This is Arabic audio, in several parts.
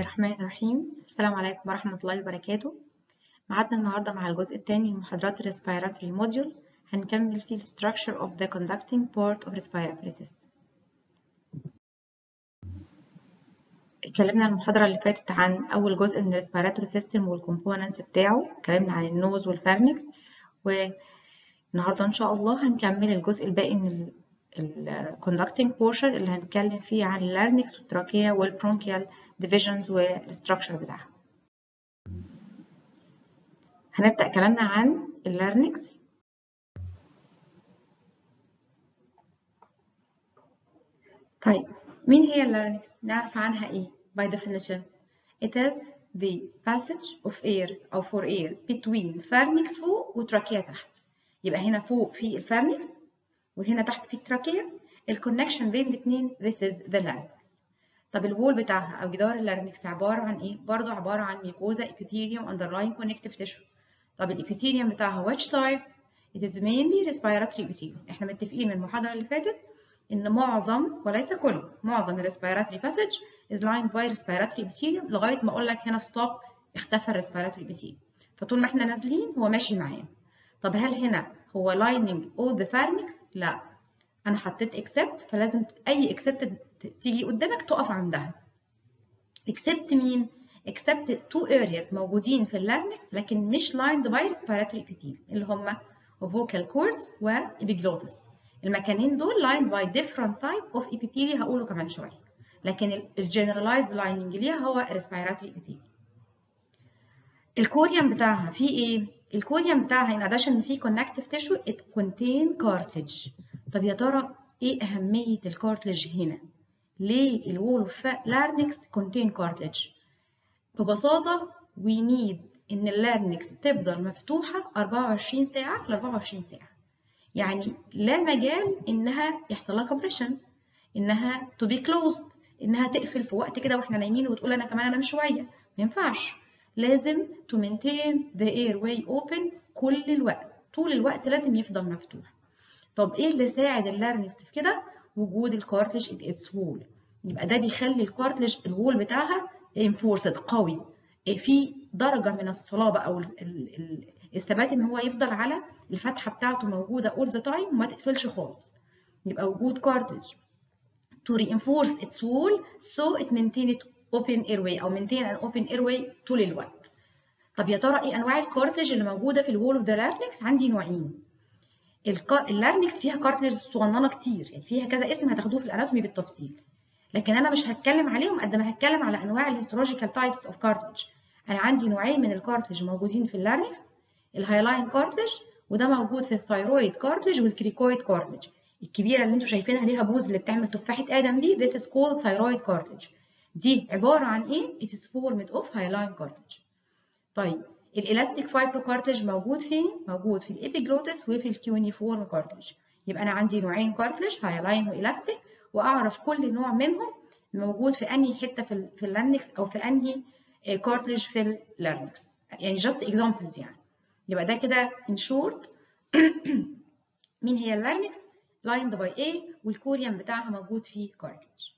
الرحمن الرحيم. السلام عليكم ورحمة الله وبركاته. معادنا النهاردة مع الجزء الثاني من محاضرات ال respiratory module. هنكمل فيه ال structure of the conducting part of respiratory system. اتكلمنا المحاضرة اللي فاتت عن أول جزء من ال respiratory system وال components بتاعه. اتكلمنا عن ال nose وال pharynx والنهاردة إن شاء الله هنكمل الجزء الباقي من ال conducting portion اللي هنتكلم فيه عن ال larynx وال trachea وال bronchial divisions وال structure بتاعها هنبدأ كلامنا عن ال larynx طيب مين هي ال larynx؟ نعرف عنها إيه؟ by definition it is the passage of air أو for air between pharynx فوق و trachea تحت يبقى هنا فوق في ال pharynx وهنا تحت في ال trachea ال connection بين الاثنين this is the larynx طب ال wall بتاعها أو جدار ال larynx عبارة عن إيه؟ برضو عبارة عن mucosa epithelium underlying connective tissue. طب ال epithelium بتاعها which type it is mainly respiratory epithelium. إحنا متفقين من المحاضرة اللي فاتت إن معظم وليس كله معظم ال respiratory passage is lined by respiratory epithelium لغاية ما أقول لك هنا stop اختفى ال respiratory epithelium. فطول ما إحنا نازلين هو ماشي معانا طب هل هنا هو lining all the pharynx لا أنا حطيت except فلازم اي except تيجي قدامك تقف عندها except مين except two areas موجودين في ال larynx لكن مش lined by respiratory epithelium اللي هم vocal cords و epiglottis المكانين دول lined by different type of epithelium هقوله كمان شوية لكن ال generalized lining ليها هو respiratory epithelium ال corium بتاعها فيه إيه ال corium بتاعها ان فيه connective tissue it contain cartilage. طب يا ترى إيه أهمية ال cartilage هنا؟ ليه ال wall of larynx contain cartilage ببساطة we need إن ال larynx تفضل مفتوحة 24 ساعة ل 24 ساعة. يعني لا مجال إنها يحصل لها compression إنها to be closed إنها تقفل في وقت كده وإحنا نايمين وتقول أنا كمان أنام شوية ما ينفعش. لازم to maintain the airway open كل الوقت. طول الوقت لازم يفضل مفتوح. طب إيه اللي ساعد ال larynx في كده؟ وجود ال cartilage in its wall يبقى ده بيخلي ال cartilage ال wall بتاعها enforced قوي. في درجة من الصلابة أو الثبات إن هو يفضل على الفتحة بتاعته موجودة all the time وما تقفلش خالص. يبقى وجود cartilage to reinforce its wall so it maintain it open airway أو maintain an open airway طول الوقت. طب يا ترى إيه أنواع ال cartilage اللي موجودة في ال wall of the larynx عندي نوعين. ال larynx فيها cartilage صغننة كتير يعني فيها كذا اسم هتاخدوه في ال anatomy بالتفصيل. لكن أنا مش هتكلم عليهم قد ما هتكلم على أنواع ال histological types of cartilage أنا عندي نوعين من ال cartilage موجودين في ال larynx ال hyaline cartilage وده موجود في ال thyroid cartilage وال cricoid cartilage الكبيرة اللي أنتوا شايفينها ليها بوز اللي بتعمل تفاحة آدم دي this is called thyroid cartilage دي عبارة عن إيه؟ It is formed of hyaline cartilage طيب ال elastic fibrocartilage موجود فين؟ موجود في ال epiglottis وفي ال cuneiform cartilage يبقى أنا عندي نوعين cartilage hyaline و elastic وأعرف كل نوع منهم موجود في أنهي حتة في في ال larynx أو في أنهي cartilage في ال larynx يعني just examples يعني. يبقى ده كده in short مين هي ال larynx lined by إيه وال corium بتاعها موجود فيه cartilage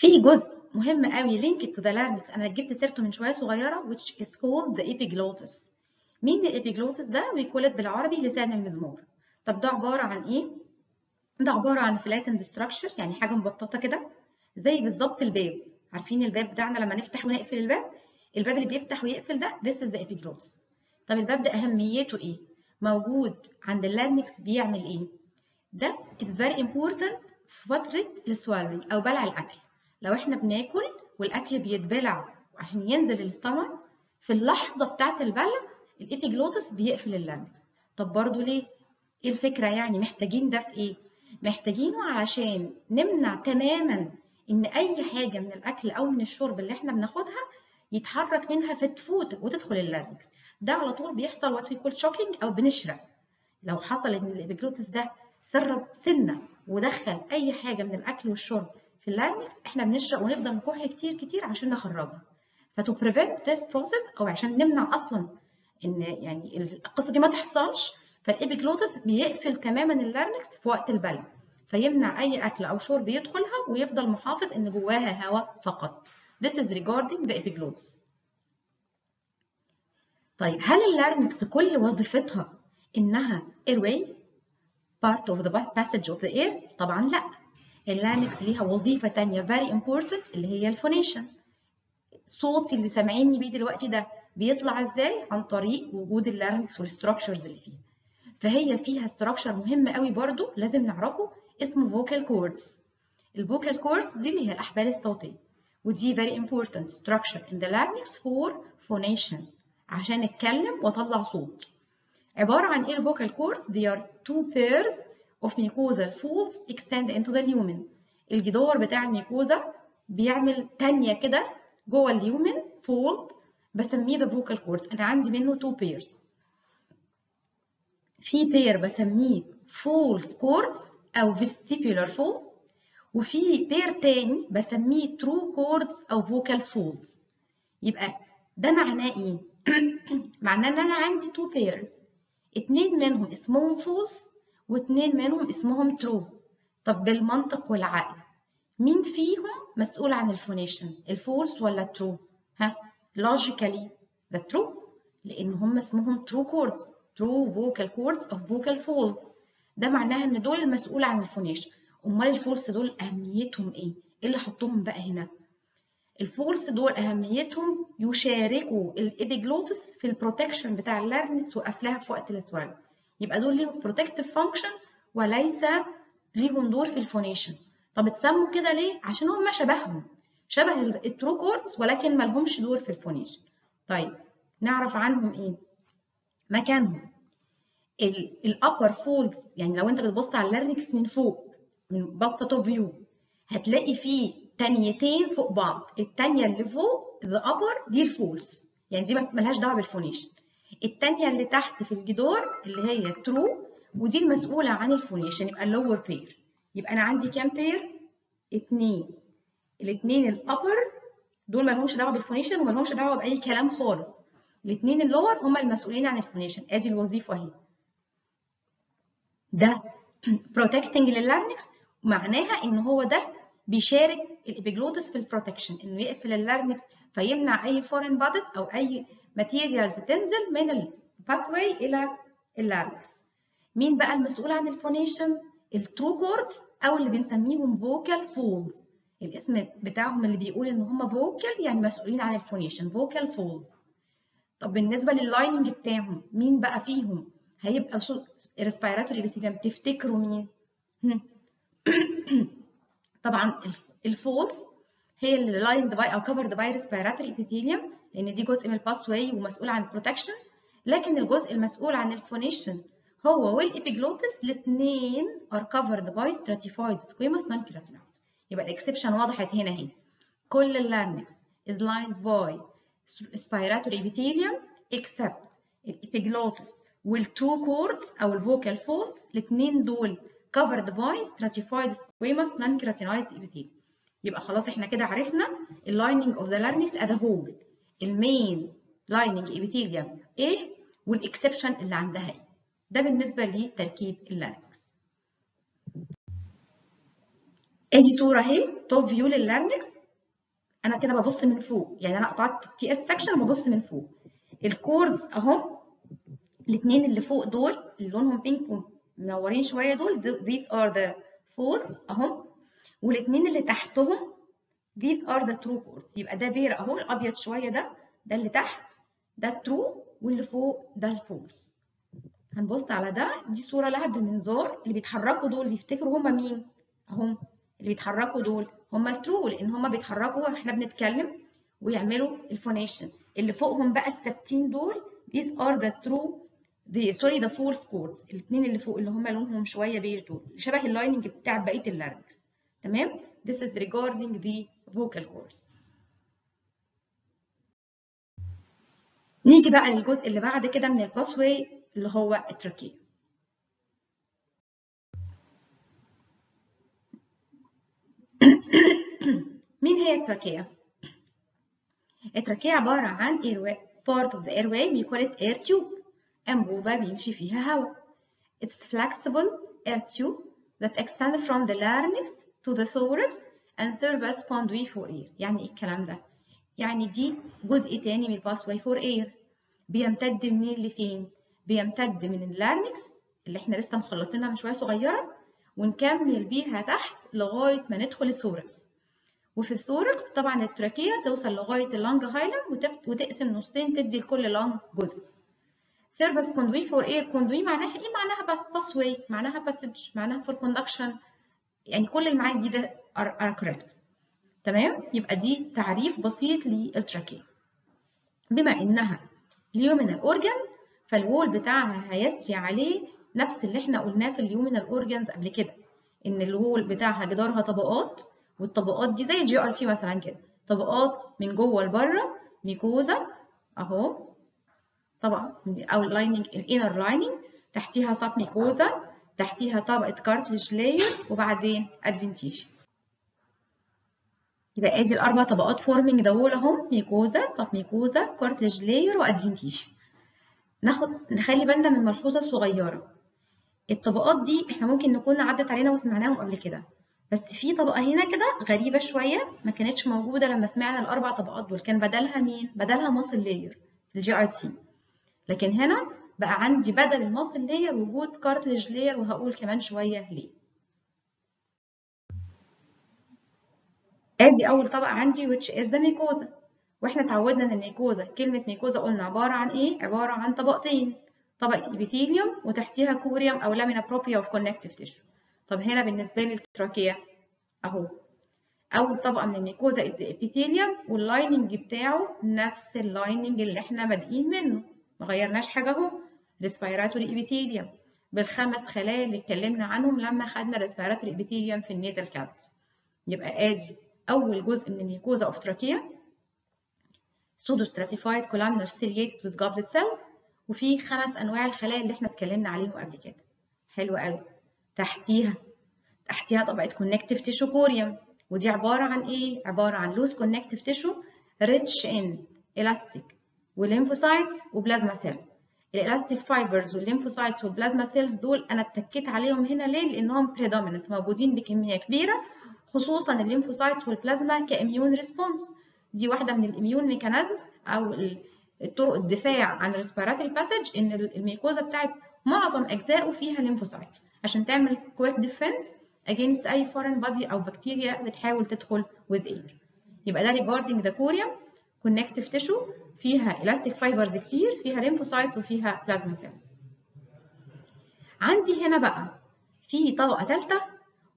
في جزء مهم قوي linked to the larynx أنا جبت سيرته من شوية صغيرة which is called the epiglottis. مين ال epiglottis ده؟ بيقولوا بالعربي لسان المزمار طب ده عبارة عن إيه؟ ده عبارة عن flattened structure يعني حاجة مبططة كده زي بالظبط الباب. عارفين الباب بتاعنا لما نفتح ونقفل الباب؟ الباب اللي بيفتح ويقفل ده this is the epiglottis. طب الباب ده أهميته إيه؟ موجود عند ال larynx بيعمل إيه؟ ده it is very important في فتره ال swallowing أو بلع الأكل. لو إحنا بناكل والأكل بيتبلع عشان ينزل ال stomach في اللحظة بتاعه البلع ال epiglottis بيقفل ال larynx طب برضو ليه؟ إيه الفكرة يعني؟ محتاجين ده في إيه؟ محتاجينه علشان نمنع تماما إن أي حاجة من الأكل أو من الشرب اللي إحنا بناخدها يتحرك منها فتفوت وتدخل ال larynx ده على طول بيحصل what we choking أو بنشرق. لو حصل إن ال epiglottis ده سرب سنة ودخل أي حاجة من الأكل والشرب في ال larynx إحنا بنشرق ونفضل نكح كتير كتير عشان نخرجها. ف to prevent this process أو عشان نمنع أصلا إن يعني القصة دي ما تحصلش فال epiglottis بيقفل تماما ال larynx في وقت البلع. فيمنع أي أكل أو شرب يدخلها ويفضل محافظ إن جواها هواء فقط. This is regarding the epiglottis. طيب هل ال larynx كل وظيفتها إنها airway part of the passage of the air طبعا لا. ال larynx ليها وظيفة تانية very important اللي هي ال phonation. صوتي اللي سامعيني بيه دلوقتي ده بيطلع إزاي؟ عن طريق وجود ال larynx وال structures اللي فيها. فهي فيها structure مهم قوي برضو لازم نعرفه اسمه vocal cords. ال vocal cords دي اللي هي الأحبال الصوتية. ودي very important structure in the larynx for phonation. عشان اتكلم وأطلع صوت. عبارة عن إيه ال vocal cords they are two pairs of mucosal folds extend into the lumen. الجدار بتاع ال mucosa بيعمل تنية كده جوه ال lumen fold بسميه the vocal cords. أنا عندي منه two pairs. في pair بسميه false cords أو vestibular folds وفي pair تاني بسميه true cords أو vocal folds. يبقى ده معناه إيه؟ معناه إن أنا عندي two pairs. اتنين منهم اسمهم false واتنين منهم اسمهم true. طب بالمنطق والعقل. مين فيهم مسؤول عن ال phonation؟ ال false ولا ال true ها؟ Logically the true. لأن هم اسمهم true cords. True vocal cords or vocal folds. ده معناها إن دول المسؤول عن ال phonation. أمال ال false دول أهميتهم إيه؟ إيه اللي حطهم بقى هنا؟ ال false دول أهميتهم يشاركوا ال epiglottis في ال protection بتاع ال larynx وقفلها في وقت ال swallow يبقى دول ليهم protective function وليس ليهم دور في ال phonation. طب اتسموا كده ليه؟ عشان هم شبههم شبه ال true cords ولكن ما لهمش دور في ال phonation. طيب نعرف عنهم إيه؟ مكانهم. ال upper fold يعني لو أنت بتبص على ال larynx من فوق من بصة top view هتلاقي فيه تانيتين فوق بعض. التانية اللي فوق the upper دي ال false يعني دي ملهاش دعوة بال phonation. التانية اللي تحت في الجدار اللي هي true ودي المسؤولة عن ال phonation يبقى ال lower pair يبقى أنا عندي كام pair؟ اتنين. الاتنين ال upper دول مالهمش دعوة بال phonation ومالهمش دعوة بأي كلام خالص. الاتنين ال lower هما المسؤولين عن ال phonation أدي الوظيفة أهي. ده protecting لل larynx معناها إن هو ده بيشارك ال epiglottis في ال protection إنه يقفل ال larynx فيمنع أي foreign bodies أو أي materials تنزل من ال pathway إلى ال larynx مين بقى المسؤول عن ال phonation؟ ال true cords أو اللي بنسميهم vocal folds الاسم بتاعهم اللي بيقول إن هم vocal يعني مسؤولين عن ال phonation vocal folds طب بالنسبة لل lining بتاعهم مين بقى فيهم؟ هيبقى respiratory epithelium تفتكروا مين؟ طبعا ال false هي اللي lined by أو covered by respiratory epithelium لأن دي جزء من ال passway ومسؤول عن ال protection لكن الجزء المسؤول عن ال phonation هو وال epiglottis الاثنين are covered by stratified squamous non-keratinized. يبقى ال exception وضحت هنا أهي. كل ال larynx is lined by respiratory epithelium except ال epiglottis وال true cords أو ال vocal folds الاثنين دول covered by stratified squamous non-keratinized epithelium. يبقى خلاص إحنا كده عرفنا ال lining of the larynx as a whole. ال main lining epithelium إيه وال exception اللي عندها إيه ده بالنسبة لتركيب ال larynx آدي صورة أهي top view لل larynx أنا كده ببص من فوق يعني أنا قطعت TS section وببص من فوق. ال cords أهم الاثنين اللي فوق دول اللي لونهم pink ومنورين شوية دول these are the false أهم. والاثنين اللي تحتهم these are the true cords يبقى ده pair أهو الأبيض شوية ده ده اللي تحت ده ال true واللي فوق ده ال false هنبص على ده دي صورة لها بالمنظار اللي بيتحركوا دول تفتكروا هما مين؟ أهم اللي بيتحركوا دول. هما ال true لأن هما بيتحركوا وإحنا بنتكلم ويعملوا ال phonation اللي فوقهم بقى الثابتين دول these are the true the sorry the false cords الاثنين اللي فوق اللي هما لونهم شوية بيج دول شبه ال lining بتاع بقية ال larynx. تمام؟ This is regarding the vocal cords نيجي بقى للجزء اللي بعد كده من ال passway اللي هو ال trachea مين هي ال trachea؟ ال trachea عبارة عن airway part of the airway we call it air tube أنبوبة بيمشي فيها هواء It's flexible air tube that extend from the larynx to the thorax and serve as conduit for air? يعني إيه الكلام ده؟ يعني دي جزء تاني من ال passway for air بيمتد منين لفين؟ بيمتد من ال larynx اللي إحنا لسه مخلصينها من شوية صغيرة ونكمل بيها تحت لغاية ما ندخل ال thorax وفي ال thorax طبعا ال trachea توصل لغاية ال lung hilum وتقسم نصين تدي لكل lung جزء. serve as conduit for air conduit معناها إيه؟ معناها passway معناها passage معناها for conduction يعني كل المعاني دي ده are correct تمام؟ يبقى دي تعريف بسيط لل trachea بما إنها luminal organ فال wall بتاعها هيسري عليه نفس اللي إحنا قلناه في ال luminal organs قبل كده. إن ال wall بتاعها جدارها طبقات والطبقات دي زي ال GIT مثلا كده. طبقات من جوه لبره mucosa أهو. طبعا أو ال lining ال inner lining تحتيها submucosa تحتيها طبقة cartilage layer وبعدين adventitia يبقى ادي الأربع طبقات forming the wall اهم mucosa submucosa cartilage layer و adventitia ناخد نخلي بالنا من ملحوظة صغيرة. الطبقات دي إحنا ممكن نكون عدت علينا وسمعناهم قبل كده. بس في طبقة هنا كده غريبة شوية ما كانتش موجودة لما سمعنا الأربع طبقات دول. كان بدلها مين؟ بدلها muscle layer ال GIT لكن هنا بقى عندي بدل ال muscle layer وجود cartilage layer وهقول كمان شوية ليه. آدي أول طبقه عندي which is the mucosa. وإحنا اتعودنا إن ال mucosa كلمة mucosa قلنا عبارة عن إيه؟ عبارة عن طبقتين طبقة epithelium وتحتيها corium أو lamina propria of connective tissue طب هنا بالنسبة لي أهو. أول طبقة من ال mucosa ال epithelium وال lining بتاعه نفس ال lining اللي إحنا بادئين منه. ما غيرناش حاجة أهو. respiratory epithelium بالخمس خلايا اللي اتكلمنا عنهم لما خدنا respiratory epithelium في ال nasal cavity يبقى آدي. أول جزء من ال mucosa of trachea pseudo stratified columnar ciliated with goblet cells. وفي خمس أنواع الخلايا اللي إحنا اتكلمنا عليهم قبل كده. حلو قوي. تحتيها. تحتيها طبقه connective tissue corium ودي عبارة عن إيه؟ عبارة عن لوز كونكتيف تيشو ريتش ان الاستيك وليمفوسايتس وبلازما سيل الالاستيك فايبرز والليمفوسايتس والبلازما سيلز دول أنا اتكيت عليهم هنا ليه؟ لأنهم predominant موجودين بكمية كبيرة. خصوصا ال lymphocytes وال plasma ك immune response دي واحدة من ال immune mechanisms أو الطرق الدفاع عن ال respiratory passage إن ال mucosa بتاعت معظم أجزائه فيها lymphocytes عشان تعمل quick defense against أي foreign body أو بكتيريا بتحاول تدخل with air. يبقى ده regarding the corium connective tissue فيها elastic fibers كتير فيها lymphocytes وفيها plasma cell. عندي هنا بقى في طبقة ثالثة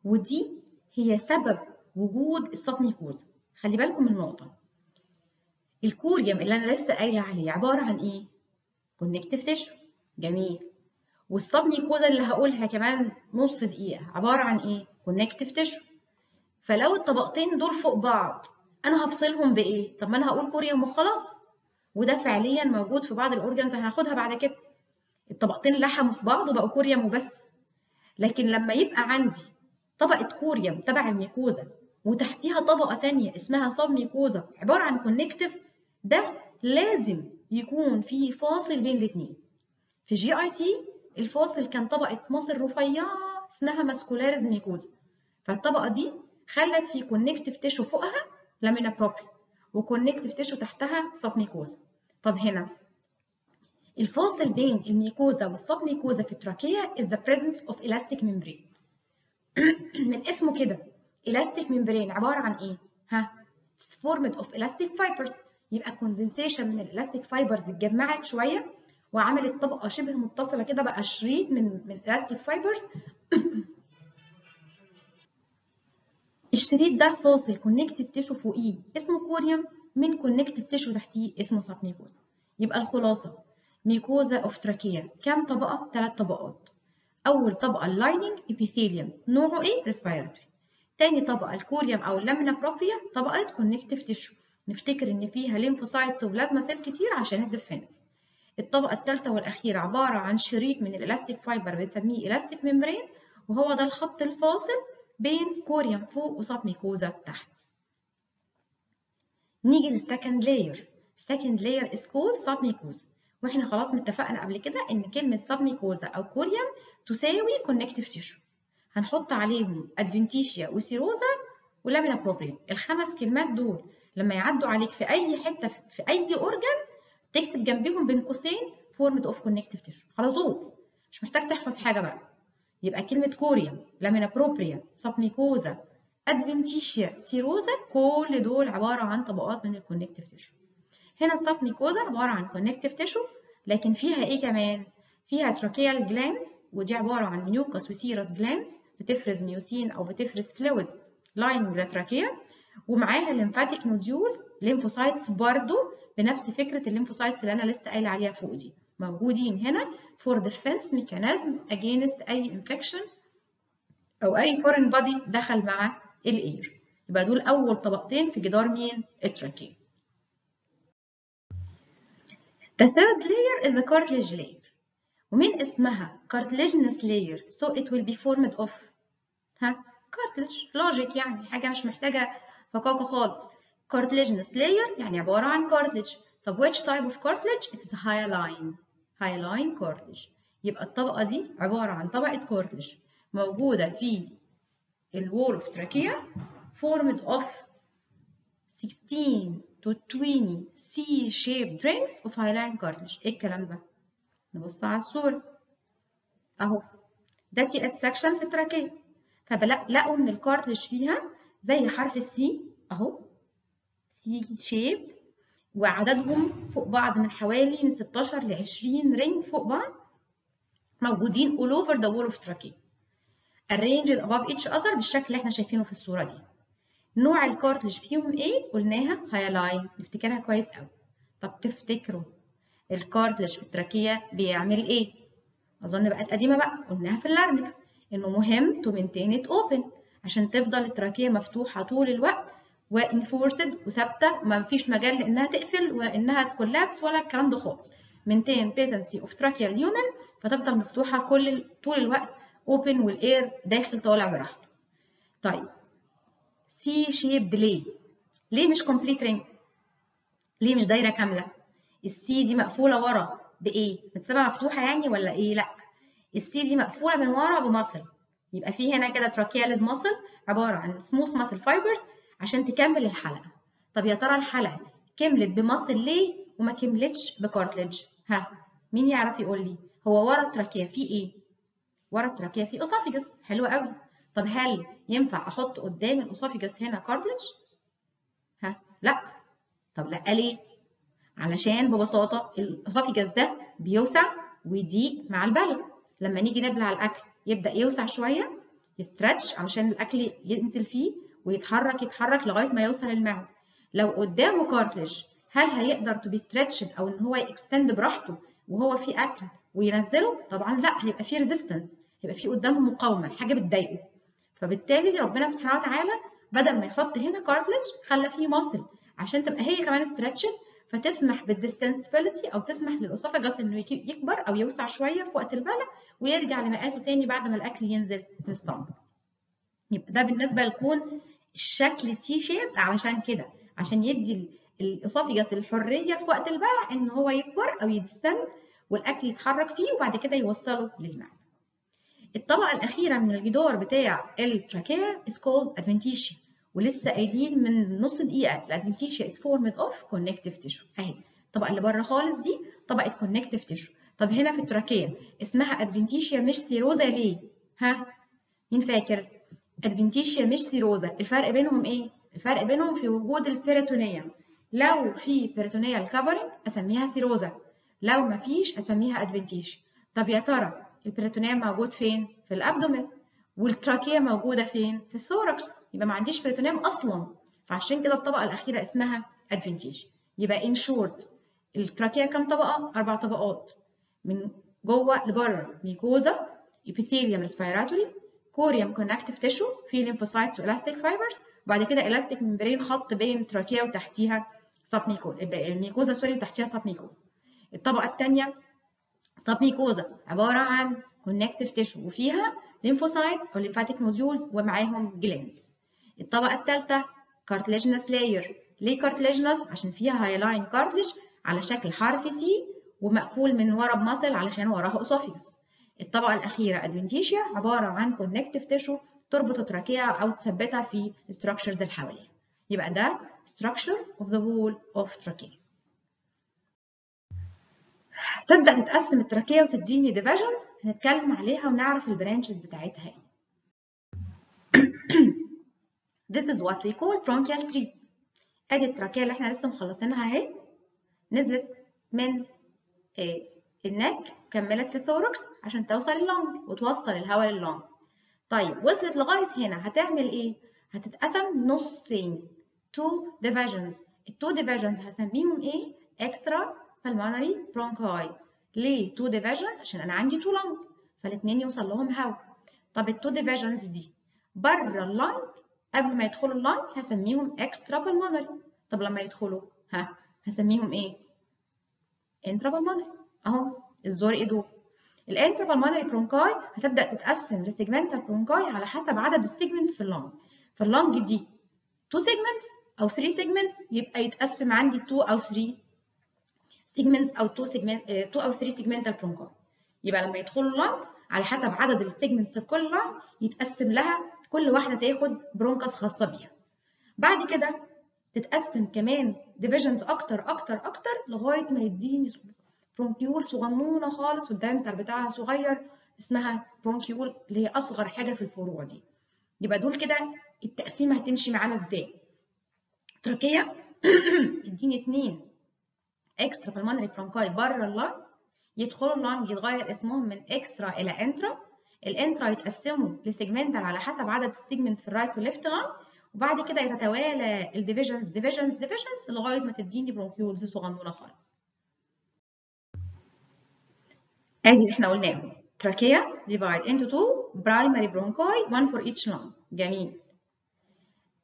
ودي هي سبب وجود ال submucosa خلي بالكم من نقطة. ال corium اللي أنا لسه قايلة عليه عبارة عن إيه؟ connective tissue جميل. وال submucosa اللي هقولها كمان نص دقيقة عبارة عن إيه؟ connective tissue فلو الطبقتين دول فوق بعض أنا هفصلهم بإيه؟ طب ما أنا هقول corium وخلاص. وده فعليا موجود في بعض ال organs هناخدها بعد كده. الطبقتين لحموا في بعض وبقوا corium وبس. لكن لما يبقى عندي طبقة corium تبع ال mucosa وتحتيها طبقة تانية اسمها submucosa عبارة عن connective ده لازم يكون في فاصل بين الاثنين في GIT الفاصل كان طبقة muscle رفيعة اسمها muscularis mucosa فالطبقة دي خلت في connective tissue فوقها lamina propria و connective tissue تحتها submucosa. طب هنا الفاصل بين ال mucosa وال submucosa في ال trachea is the presence of elastic membrane. من اسمه كده elastic membrane. عبارة عن إيه؟ ها؟ formed of elastic fibers. يبقى condensation من ال elastic fibers اتجمعت شوية وعملت طبقة شبه متصلة كده بقى شريط من من ال elastic fibers الشريط ده فاصل connective tissue فوقيه. اسمه corium من connective tissue تحتيه اسمه submucosa يبقى الخلاصة mucosa of trachea كام طبقة؟ ثلاث طبقات. أول طبقة ال lining epithelium نوعه إيه respiratory. تاني طبقة ال corium أو ال lamina propria طبقة connective tissue نفتكر إن فيها lymphocytes و plasma cell كتير عشان ال defense الطبقة الثالثه والأخيرة عبارة عن شريط من ال elastic fiber بنسميه elastic membrane وهو ده الخط الفاصل بين corium فوق و submucosa تحت. نيجي لل second layer second layer is called submucosa وإحنا خلاص متفقنا قبل كده إن كلمة submucosa أو corium تساوي connective tissue. هنحط عليهم adventitia و serosa و lamina propria الخمس كلمات دول لما يعدوا عليك في أي حتة في أي organ تكتب جنبهم بين قوسين formed of connective tissue على طول. مش محتاج تحفظ حاجة بقى. يبقى كلمة corium lamina propria submucosa adventitia serosa كل دول عبارة عن طبقات من ال connective tissue هنا ال submucosa عبارة عن connective tissue لكن فيها إيه كمان؟ فيها tracheal glands ودي عبارة عن mucous و serous glands بتفرز mucin أو بتفرز fluid lining the trachea ومعاها ال lymphatic nodules lymphocytes برضو بنفس فكرة ال lymphocytes اللي أنا لسه قايلة عليها فوق دي. موجودين هنا for defense mechanism against أي infection أو أي foreign body دخل مع ال air يبقى دول أول طبقتين في جدار مين؟ ال trachea The third layer is the cartilage layer ومن اسمها cartilaginous layer so it will be formed of ها cartilage logic يعني حاجة مش محتاجة فكاكة خالص cartilaginous layer يعني عبارة عن cartilage طب which type of cartilage it is hyaline hyaline cartilage يبقى الطبقة دي عبارة عن طبقة cartilage موجودة في ال wall of trachea formed of 16 to 20 C-shaped rings of hyaline cartilage إيه الكلام ده؟ نبص على الصورة. أهو. ده TS section في ال trachea فلقوا إن ال cartilage فيها زي حرف ال C أهو. C shape وعددهم فوق بعض من حوالي من 16 ل 20 ring فوق بعض موجودين all over the wall of trachea arranged above each other بالشكل اللي إحنا شايفينه في الصورة دي. نوع ال cartilage فيهم إيه؟ قلناها hyaline نفتكرها كويس قوي طب تفتكروا ال cartilage في ال trachea بيعمل إيه؟ أظن بقت قديمة بقى قلناها في ال larynx إنه مهم to maintain it open عشان تفضل ال trachea مفتوحة طول الوقت و enforced وثابتة وما فيش مجال لإنها تقفل ولا إنها ت collapse ولا الكلام ده خالص maintain patency of tracheal lumen فتفضل مفتوحة كل طول الوقت open وال air داخل طالع براحته طيب C shape ليه؟ ليه مش complete ring؟ ليه مش دايرة كاملة؟ ال C دي مقفولة ورا بإيه؟ متسابة مفتوحة يعني ولا إيه؟ لأ ال C دي مقفولة من ورا ب muscle يبقى في هنا كده trachealis muscle عبارة عن smooth muscle fibers عشان تكمل الحلقة طب يا ترى الحلقة كملت ب muscle ليه وما كملتش ب cartilage؟ ها مين يعرف يقول لي؟ هو ورا ال trachea في إيه؟ ورا ال trachea في esophagus حلو قوي طب هل ينفع أحط قدام ال esophagus هنا cartilage ها لا. طب لا ليه؟ علشان ببساطة ال esophagus ده بيوسع ويضيق مع البلع. لما نيجي نبلع الأكل يبدأ يوسع شوية ي stretch علشان الأكل ينزل فيه ويتحرك يتحرك لغاية ما يوصل المعده لو قدامه cartilage هل هيقدر to be stretched أو إن هو ي extend براحته وهو في أكل وينزله؟ طبعا لا هيبقى في resistance هيبقى في قدامه مقاومة حاجة بتضايقه. فبالتالي ربنا سبحانه وتعالى بدل ما يحط هنا cartilage خلى فيه muscle عشان تبقى هي كمان stretched فتسمح بال distensibility أو تسمح لل esophagus إنه يكبر أو يوسع شوية في وقت البلع ويرجع لمقاسه تاني بعد ما الأكل ينزل في ال stomach يبقى ده بالنسبة لكون الشكل C shape علشان كده عشان يدي ال esophagus الحرية في وقت البلع إن هو يكبر أو ي distend والأكل يتحرك فيه وبعد كده يوصله للمعدة. الطبقة الأخيرة من الجدار بتاع ال trachea is called adventitia ولسه قايلين من نص دقيقة ال adventitia is formed of connective tissue أهي الطبقة اللي بره خالص دي طبقة connective tissue طب هنا في ال trachea اسمها adventitia مش serosa ليه؟ ها؟ مين فاكر؟ adventitia مش serosa الفرق بينهم إيه؟ الفرق بينهم في وجود ال peritoneum لو في peritoneal covering أسميها serosa لو مفيش أسميها adventitia طب يا ترى ال peritoneum موجود فين؟ في ال abdomen. وال trachea موجودة فين؟ في ال thorax. يبقى ما عنديش peritoneum أصلا. فعشان كده الطبقة الأخيرة اسمها adventitia يبقى in short ال trachea كام طبقة؟ أربع طبقات. من جوه لبره mucosa epithelium respiratory corium connective tissue في lymphocytes و elastic fibers وبعد كده elastic membrane خط بين ال trachea وتحتيها submucosa ال mucosa sorry وتحتيها submucosa الطبقة الثانية submucosa عبارة عن connective tissue وفيها lymphocytes أو lymphatic nodules ومعاهم glands. الطبقة الثالثة cartilaginous layer. ليه cartilaginous؟ عشان فيها hyaline cartilage على شكل حرف C ومقفول من ورا ب muscle علشان وراه esophagus. الطبقة الأخيرة adventitia عبارة عن connective tissue تربط ال trachea أو تثبتها في ال structures اللي حواليها يبقى ده structure of the wall of trachea تبدأ تتقسم ال trachea وتديني divisions هنتكلم عليها ونعرف ال branches بتاعتها إيه. This is what we call bronchial tree. آدي ال trachea اللي إحنا لسه مخلصينها أهي. نزلت من إيه ال neck كملت في ال thorax عشان توصل ال lung وتوصل الهواء لل lung طيب وصلت لغاية هنا. هتعمل إيه؟ هتتقسم نصين. Two divisions. ال two divisions هسميهم إيه؟ extra pulmonary bronchi ليه two divisions؟ عشان أنا عندي two lung فالاتنين يوصل لهم هواء طب ال two divisions دي بره ال lung قبل ما يدخلوا ال lung هسميهم extra pulmonary طب لما يدخلوا ها هسميهم إيه؟ intra pulmonary أهو الزور إيه دول؟ ال intra pulmonary bronchi هتبدأ تتقسم ل segmental bronchi على حسب عدد ال segments في ال lung فال lung دي 2 segments أو 3 segments يبقى يتقسم عندي 2 أو 3 segments أو 2 segment 2 أو 3 segmental bronchi يبقى لما يدخلوا ال lung على حسب عدد ال segments كل lung يتقسم لها كل واحدة تاخد bronchus خاصة بيها. بعد كده تتقسم كمان divisions أكتر أكتر أكتر لغاية ما يديني bronchiole صغنونة خالص وال diameter بتاعها صغير اسمها bronchiole اللي هي أصغر حاجة في الفروع دي. يبقى دول كده التقسيمة هتمشي معانا إزاي؟ trachea تديني اتنين. extra pulmonary bronchi بره ال lung يدخلوا ال lung يتغير اسمهم من extra إلى intra ال intra يتقسموا ل segmental على حسب عدد ال segment في ال right وال left lung وبعد كده يتتوالى ال divisions divisions divisions لغاية ما تديني bronchioles صغنونة خالص. آدي اللي إحنا قلناه trachea divide into two primary bronchi one for each lung. جميل.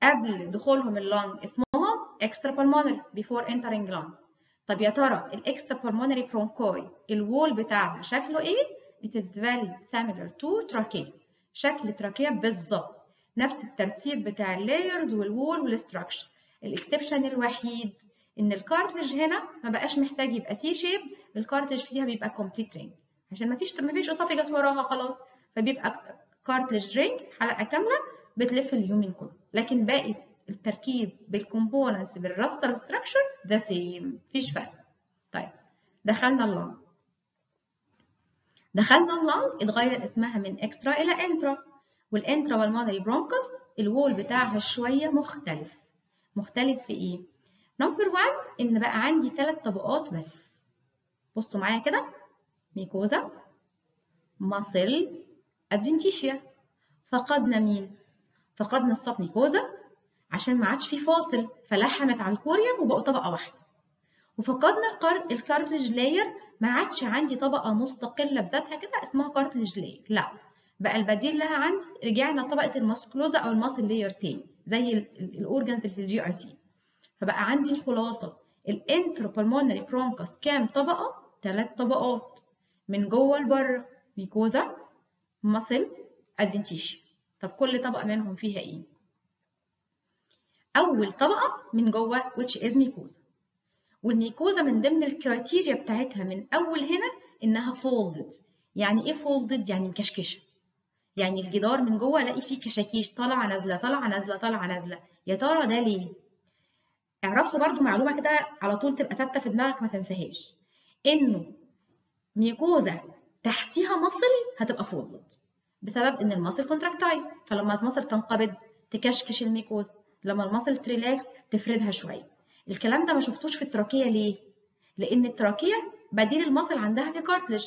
قبل دخولهم ال lung اسمهم extra pulmonary before entering lung. طب يا ترى ال extra pulmonary bronchi ال wall بتاعها شكله إيه؟ It is very similar to trachea. شكل trachea بالظبط. نفس الترتيب بتاع اللايرز والوول والستراكشر الاكسبشن الوحيد إن ال cartilage هنا ما بقاش محتاج يبقى C shape ال cartilage فيها بيبقى complete ring عشان ما فيش ما فيش esophagus وراها خلاص. فبيبقى cartilage ring حلقة كاملة بتلف ال lumen كله. لكن باقي التركيب بال components بال rest of structure ده same مفيش فرق. طيب دخلنا ال lung دخلنا ال lung اتغير اسمها من extra إلى intra وال intra pulmonary bronchus ال wall بتاعها شوية مختلف. مختلف في إيه؟ number 1 إن بقى عندي ثلاث طبقات بس. بصوا معايا كده. mucosa muscle adventitia فقدنا مين؟ فقدنا ال submucosa عشان ما عادش في فاصل فلحمت على ال corium وبقوا طبقة واحدة. وفقدنا ال cartilage layer ما عادش عندي طبقة مستقلة بذاتها كده اسمها cartilage layer لا بقى البديل لها عندي رجعنا لطبقه ال musculosa أو ال muscle layer تاني زي ال organs اللي في ال GIT فبقى عندي الخلاصة ال intrapulmonary bronchus كام طبقة؟ ثلاث طبقات. من جوه لبره mucosa muscle adventitia طب كل طبقة منهم فيها إيه؟ أول طبقة من جوه which is mucosa وال mucosa من ضمن ال criteria بتاعتها من أول هنا إنها folded يعني إيه folded يعني مكشكشة. يعني الجدار من جوه ألاقي فيه كشاكيش. طالعة نازلة طالعة نازلة طالعة نازلة. يا ترى ده ليه؟ اعرفوا برضو معلومة كده على طول تبقى ثابتة في دماغك ما تنساهاش. إنه mucosa تحتيها muscle هتبقى folded بسبب إن ال muscle contractile فلما ال muscle تنقبض تكشكش ال mucosa لما ال muscle ت relax تفردها شوية. الكلام ده ما شفتوش في ال trachea ليه؟ لأن ال trachea بديل ال muscle عندها في cartilage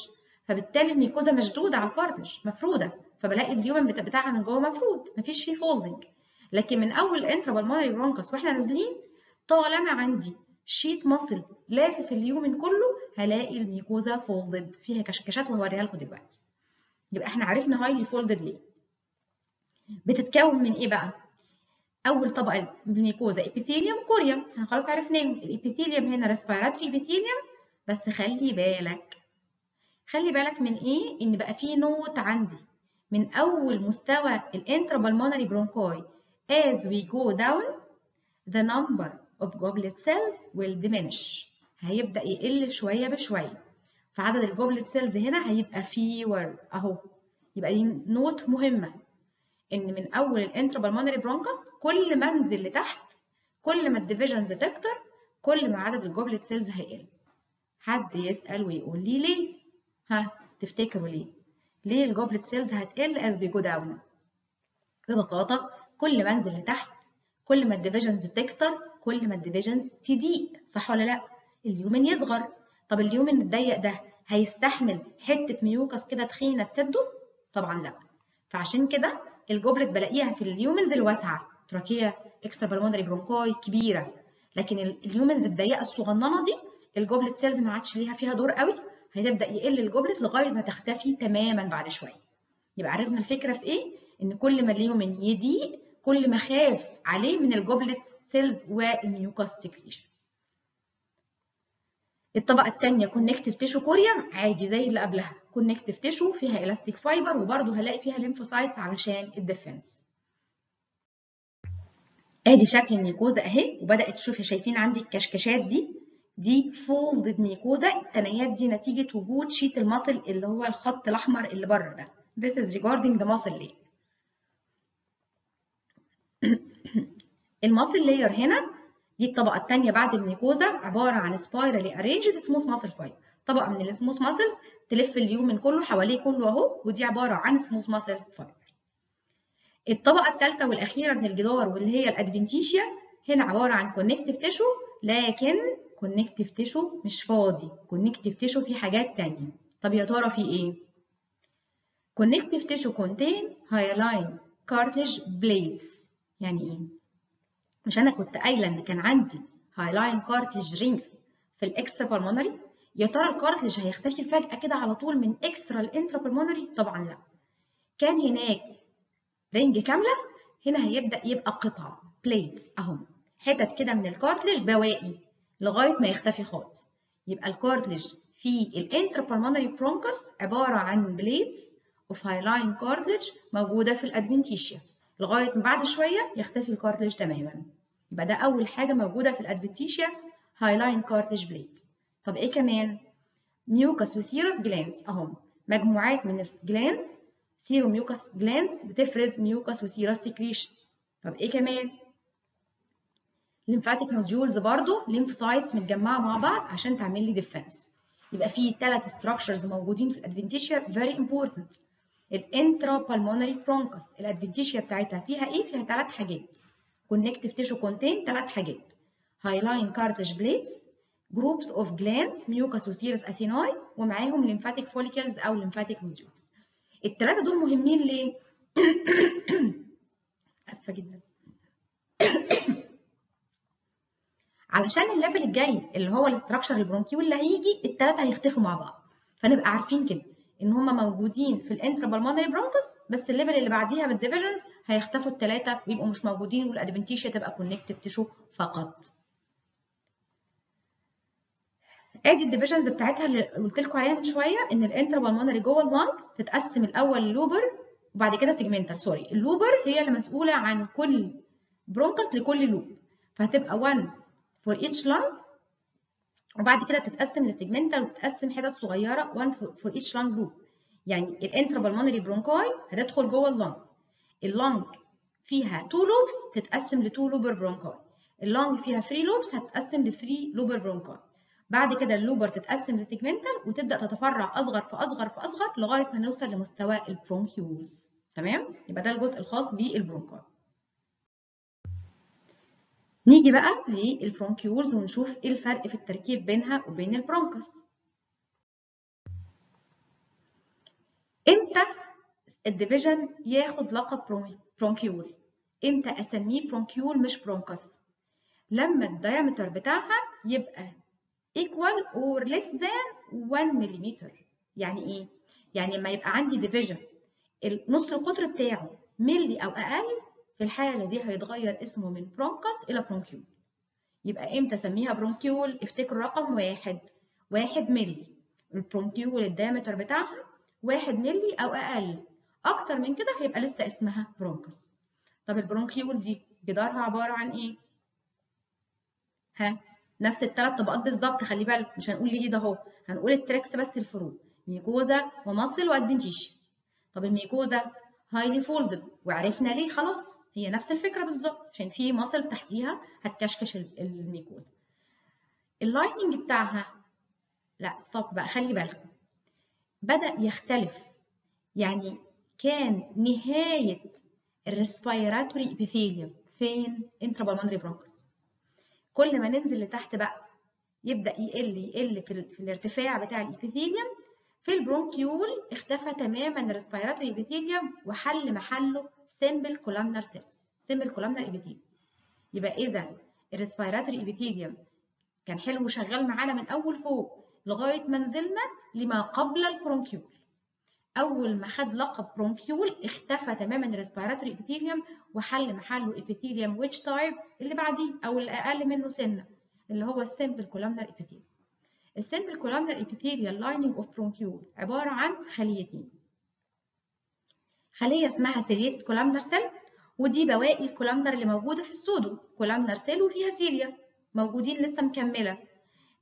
فبالتالي ال mucosa مشدودة على ال cartilage مفرودة فبلاقي ال lumen بتاعها من جوه مفرود مفيش فيه folding لكن من أول intrapulmonary bronchus وإحنا نازلين طالما عندي sheet muscle لافف ال lumen كله هلاقي ال mucosa folded فيها كشكشات وهوريها لكم دلوقتي. يبقى إحنا عرفنا highly folded ليه. بتتكون من إيه بقى؟ أول طبقه ال mucosa epithelium corium إحنا خلاص عرفناهم ال epithelium هنا respiratory epithelium. بس خلي بالك خلي بالك من إيه؟ إن بقى في note عندي. من أول مستوى ال intrapulmonary bronchi as we go down the number of goblet cells will diminish. هيبدأ يقل شوية بشوية. فعدد ال goblet cells هنا هيبقى fewer أهو. يبقى دي note مهمة. إن من أول ال intrapulmonary bronchus كل ما انزل لتحت كل ما ال divisions تكتر كل ما عدد ال goblet cells هيقل. حد يسأل ويقول لي ليه؟ ها تفتكروا ليه؟ ليه ال goblet cells هتقل as we go down ببساطة كل ما انزل لتحت كل ما ال divisions تكتر كل ما ال divisions تضيق صح ولا لا؟ ال lumen يصغر. طب ال lumen الضيق ده هيستحمل حتة mucus كده تخينة تسده؟ طبعا لا. فعشان كده ال goblet بلاقيها في ال lumens الواسعة. trachea extrapulmonary bronchi كبيرة. لكن ال lumens الضيقة الصغننة دي ال goblet cells ما عادش ليها فيها دور قوي هتبدأ يقل ال goblet لغاية ما تختفي تماما بعد شوية. يبقى عرفنا الفكرة في إيه؟ إن كل ما ال lumen يضيق كل ما خاف عليه من ال goblet cells وال mucus secretion الطبقة الثانية connective tissue corium عادي زي اللي قبلها. connective tissue فيها elastic fiber وبرده هلاقي فيها lymphocytes علشان ال defense آدي شكل ال mucosa أهي وبدأت تشوفي شايفين عندي الكشكشات دي دي folded mucosa التنايات دي نتيجة وجود sheet ال muscle اللي هو الخط الأحمر اللي بره ده. This is regarding the muscle layer. ال muscle layer هنا دي الطبقة الثانية بعد ال mucosa عبارة عن spirally arranged smooth muscle fiber طبقة من ال smooth muscles تلف ال lumen كله حواليه كله أهو ودي عبارة عن smooth muscle fiber الطبقة الثالثة والأخيرة من الجدار واللي هي ال adventitia هنا عبارة عن connective tissue لكن connective tissue مش فاضي. connective tissue فيه حاجات تانية. طب يا ترى في إيه؟ connective tissue contain hyaline cartilage plates يعني إيه؟ مش أنا كنت قايلة إن كان عندي hyaline cartilage rings في ال extrapulmonary يا ترى ال cartilage هيختفي فجأة كده على طول من extra ال intrapulmonary طبعا لا. كان هناك ring كاملة هنا هيبدأ يبقى قطع plates اهم حتت كده من ال cartilage بواقي لغاية ما يختفي خالص. يبقى ال cartilage في ال intrapulmonary bronchus عبارة عن plates of hyaline cartilage موجودة في ال adventitia لغاية ما بعد شوية يختفي ال cartilage تماما. يبقى ده أول حاجة موجودة في ال adventitia hyaline cartilage plates طب إيه كمان؟ mucous و serous glands اهم مجموعات من ال glands seromucous glands بتفرز mucous و serous secretion طب إيه كمان؟ lymphatic nodules برضو lymphocytes متجمعة مع بعض عشان تعمل لي defense يبقى في ثلاث structures موجودين في ال adventitia very important. ال intrapulmonary bronchus ال adventitia بتاعتها فيها إيه؟ فيها ثلاث حاجات. connective tissue contain ثلاث حاجات. hyaline cartilage plates groups of glands mucous و serous acini ومعاهم lymphatic follicles أو lymphatic nodules الثلاثه دول مهمين ليه؟ آسفة جدا. علشان ال level الجاي اللي هو ال structure ال bronchiole اللي هيجي الثلاثه هيختفوا مع بعض. فنبقى عارفين كده إن هم موجودين في ال intrapulmonary bronchus بس ال level اللي بعديها بال divisions هيختفوا الثلاثه ويبقوا مش موجودين وال adventitia تبقى connective tissue فقط. ادي ال divisions بتاعتها اللي قلت لكم عليها من شوية إن ال intrapulmonary جوه ال lung تتقسم الأول lobar وبعد كده segmental sorry ال lobar هي اللي مسؤولة عن كل bronchus لكل lobe فهتبقى 1 for each lung وبعد كده تتقسم ل segmental وتتقسم حتت صغيرة 1 for each lung lobe يعني ال intrapulmonary bronchi هتدخل جوه ال lung ال lung فيها 2 lobes تتقسم ل 2 lobar bronchi ال lung فيها 3 lobes هتتقسم ل 3 lobar bronchi بعد كده ال lobar تتقسم ل segmental وتبدأ تتفرع أصغر في أصغر في أصغر لغاية ما نوصل لمستوى ال bronchioles. تمام؟ يبقى ده الجزء الخاص بال bronchi نيجي بقى لل bronchioles ونشوف إيه الفرق في التركيب بينها وبين ال bronchus إمتى ال division ياخد لقب bronchiole؟ إمتى أسميه bronchiole مش bronchus لما ال diameter بتاعها يبقى equal or less than 1 ملم يعني إيه؟ يعني لما يبقى عندي division نص القطر بتاعه ملي أو أقل في الحالة دي هيتغير اسمه من bronchus إلى bronchiole يبقى إمتى أسميها bronchiole؟ افتكروا رقم واحد. واحد ملي ال bronchiole ال diameter بتاعها واحد ملي أو أقل. أكتر من كده هيبقى لسه اسمها bronchus طب ال bronchiole دي جدارها عبارة عن إيه؟ ها؟ نفس الثلاث طبقات بالظبط خلي بالك مش هنقول لي ده اهو هنقول التريكس بس الفروق mucosa و muscle و adventitia طب ال mucosa highly folded وعرفنا ليه خلاص هي نفس الفكرة بالظبط عشان في muscle تحتيها هتكشكش ال mucosa. ال lining بتاعها لا stop بقى خلي بالكم بدأ يختلف. يعني كان نهاية ال respiratory epithelium فين؟ intrapulmonary bronchus كل ما ننزل لتحت بقى يبدأ يقل يقل في, في الارتفاع بتاع ال epithelium في ال bronchiole اختفى تماما ال respiratory epithelium وحل محله simple columnar cells simple columnar epithelium. يبقى اذا ال respiratory epithelium كان حلو وشغال معانا من أول فوق لغاية ما نزلنا لما قبل ال bronchiole. أول ما خد لقب bronchiole اختفى تماما ال respiratory epithelium وحل محله epithelium which type اللي بعديه أو اللي أقل منه سنة اللي هو ال simple columnar epithelium ال simple columnar epithelial lining of bronchiole عبارة عن خليتين. خلية اسمها ciliated columnar cell ودي بواقي ال columnar اللي موجودة في ال pseudo columnar cell وفيها cilia موجودين لسه مكملة.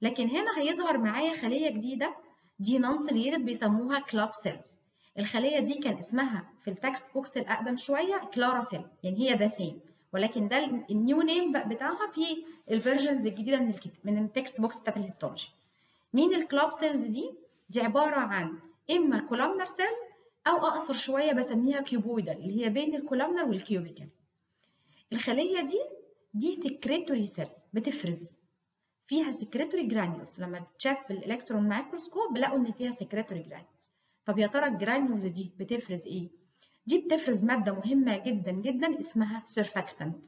لكن هنا هيظهر معايا خلية جديدة دي non ciliated بيسموها club cells الخلية دي كان اسمها في ال textbooks الأقدم شوية Clara cell يعني هي the same ولكن ده ال new name بتاعها في ال versions الجديدة من الكتاب من ال textbooks بتاعت ال histology مين ال club cells دي؟ دي عبارة عن إما columnar cell أو أقصر شوية بسميها cuboidal اللي هي بين ال columnar وال cubical الخلية دي دي secretory cell بتفرز. فيها secretory granules لما تتشاف بال electron microscope لقوا إن فيها secretory granules طب يا ترى ال granules دي بتفرز إيه؟ دي بتفرز مادة مهمة جدا جدا اسمها surfactant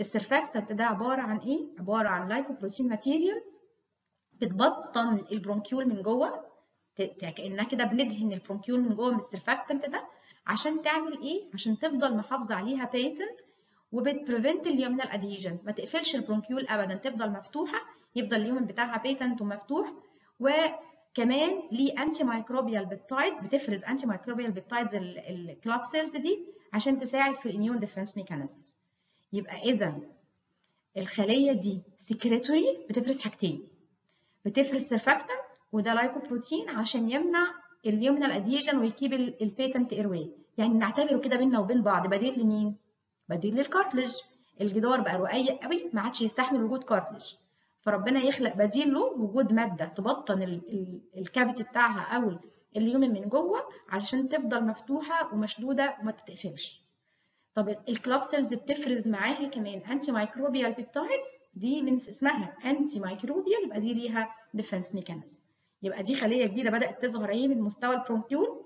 ال surfactant ده عبارة عن إيه؟ عبارة عن glycoprotein material بتبطن ال bronchiole من جوه كأنها كده بندهن ال bronchiole من جوه من ال surfactant ده عشان تعمل إيه؟ عشان تفضل محافظة عليها patent وبت prevent ال luminal adhesion ما تقفلش ال bronchiole ابدا تفضل مفتوحة يفضل ال lumen بتاعها patent ومفتوح وكمان ليه antimicrobial peptides بتفرز antimicrobial peptides ال club cells دي عشان تساعد في ال immune defense mechanisms يبقى إذا الخلية دي secretory بتفرز حاجتين بتفرز surfactant وده glycoprotein عشان يمنع ال luminal adhesion وي keep ال patent airway يعني نعتبره كده بيننا وبين بعض بديل لمين؟ بديل لل cartilage الجدار بقى رقيق قوي ما عادش يستحمل وجود cartilage فربنا يخلق بديل له وجود مادة تبطن ال cavity بتاعها أو ال lumen من جوه علشان تفضل مفتوحة ومشدودة وما تتقفلش. طب ال club cells بتفرز معاها كمان antimicrobial peptides دي من اسمها antimicrobial يبقى دي ليها defense mechanism يبقى دي خلية جديدة بدأت تظهر إيه من مستوى ال bronchiole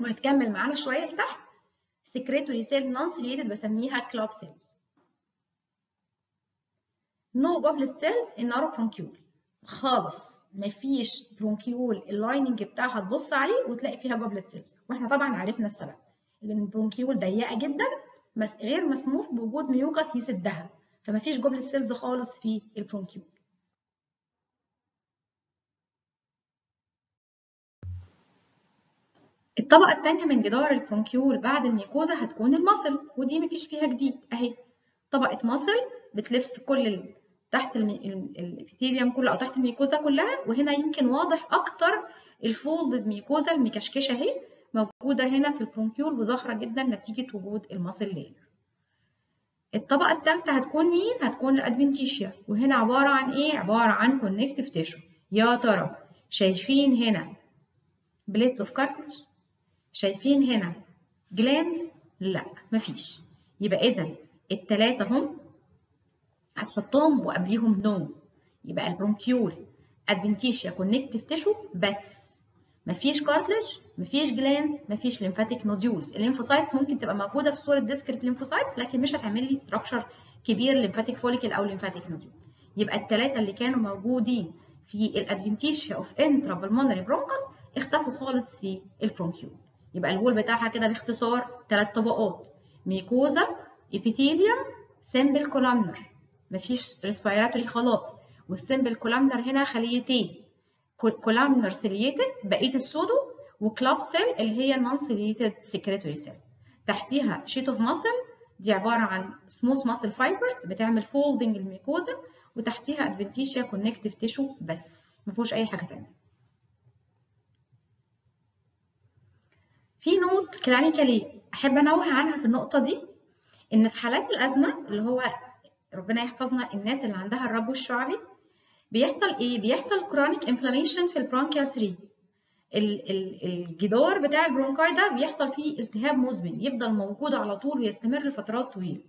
وهتكمل معانا شوية لتحت. secretory cell non ciliated بسميها club cells no goblet cells ال narrow bronchiole خالص. مفيش bronchiole ال lining بتاعها تبص عليه وتلاقي فيها goblet cells وإحنا طبعا عرفنا السبب. لأن ال bronchiole ضيقة جدا غير مسموح بوجود mucus يسدها فمفيش goblet cells خالص في ال bronchiole الطبقة الثانية من جدار ال bronchiole بعد ال mucosa هتكون ال muscle ودي مفيش فيها جديد أهي. طبقة muscle بتلف كل. تحت ال epithelium كله أو تحت ال mucosa كلها وهنا يمكن واضح أكتر ال folded mucosa المكشكشة أهي موجودة هنا في ال bronchiole وظاهره جدا نتيجة وجود ال muscle layer الطبقة الثالثة هتكون مين؟ هتكون ال adventitia وهنا عبارة عن إيه؟ عبارة عن connective tissue يا ترى شايفين هنا plates of cartilage شايفين هنا glands لا مفيش. يبقى اذا الثلاثه هم هتحطهم وقبليهم no يبقى ال bronchiole adventitia connective tissue بس. مفيش cartilage مفيش glands مفيش lymphatic nodules ال lymphocytes ممكن تبقى موجودة في صورة discrete lymphocytes لكن مش هتعمل لي structure كبير lymphatic follicle أو lymphatic nodule يبقى الثلاثه اللي كانوا موجودين في ال adventitia of intrapulmonary bronchus اختفوا خالص في ال bronchiole يبقى ال wall بتاعها كده باختصار ثلاث طبقات mucosa epithelium simple columnar مفيش respiratory خلاص. وال simple columnar هنا خليتين. columnar ciliated بقية ال pseudo و club cell اللي هي ال non ciliated secretory cell تحتيها sheet of muscle دي عبارة عن smooth muscle fibers بتعمل folding ال mucosa وتحتيها adventitia connective tissue بس ما فيهوش أي حاجة تانية. في note clinically أحب أنوه عنها في النقطة دي إن في حالات الأزمة اللي هو ربنا يحفظنا الناس اللي عندها الربو الشعبي بيحصل إيه؟ بيحصل chronic inflammation في ال bronchial tree الجدار بتاع ال bronchi ده بيحصل فيه التهاب مزمن يفضل موجود على طول ويستمر لفترات طويلة.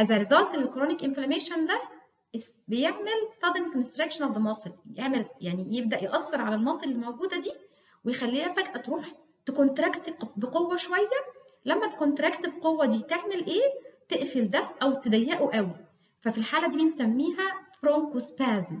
As a result ال chronic inflammation ده بيعمل sudden constriction of the muscle. يعمل يعني يبدأ يأثر على ال muscle اللي موجودة دي ويخليها فجأة تروح ت contract بقوة شوية. لما ت contract بقوة دي تعمل إيه؟ تقفل ده أو تضيقه قوي. ففي الحالة دي بنسميها bronchospasm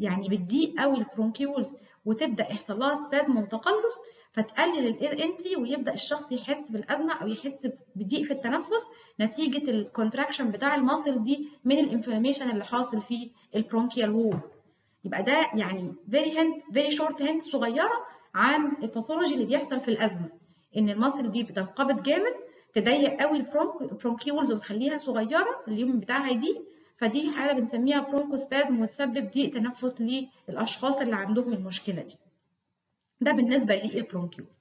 يعني بتضيق قوي ال bronchioles وتبدأ يحصل لها spasm وتقلص فتقلل ال air entry ويبدأ الشخص يحس بالأزمة أو يحس بضيق في التنفس. نتيجة ال contraction بتاع ال muscle دي من ال inflammation اللي حاصل في ال bronchial wall يبقى ده يعني very hint very short hint صغيرة عن ال pathology اللي بيحصل في الأزمة إن ال muscle دي بتنقبض جامد تضيق قوي ال bronchioles وتخليها صغيرة اليوم بتاعها يضيق فدي حاله بنسميها bronchospasm وتسبب ضيق تنفس للأشخاص اللي عندهم المشكلة دي. ده بالنسبة لل bronchioles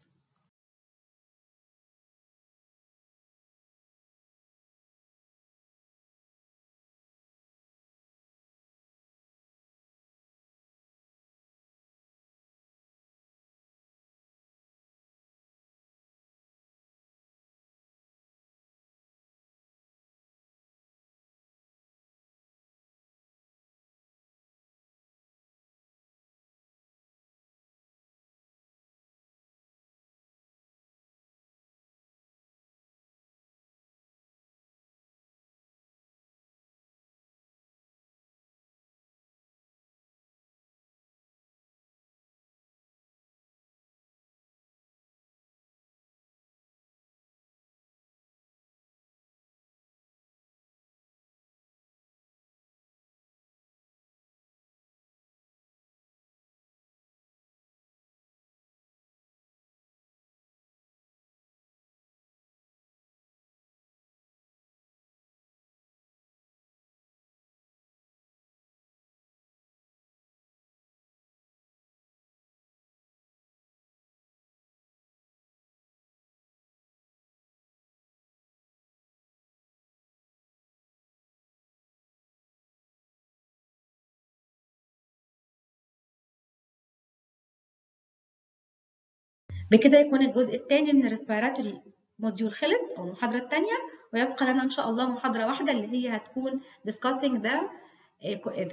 بكده يكون الجزء الثاني من ال respiratory module خلص أو المحاضرة الثانية ويبقى لنا إن شاء الله محاضرة واحدة اللي هي هتكون discussing the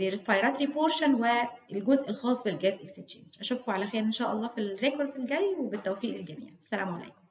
the respiratory portion والجزء الخاص بال gas exchange أشوفكم على خير إن شاء الله في ال record الجاي وبالتوفيق للجميع. السلام عليكم.